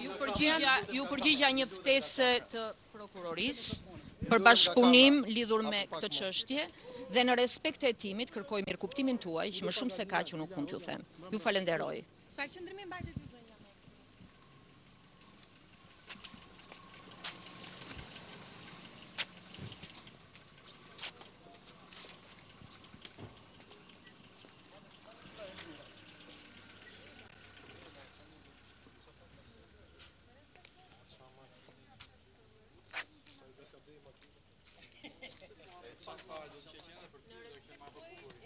ju ju përgjigja, një ftesë të prokurorisë për bashkëpunim lidhur me këtë qështje dhe në respekt e timit kërkoj mirë kuptimin tuaj që më shumë se ka që nuk mund të ju them. Ju falenderoj. aq pa doshë të cila për të qenë të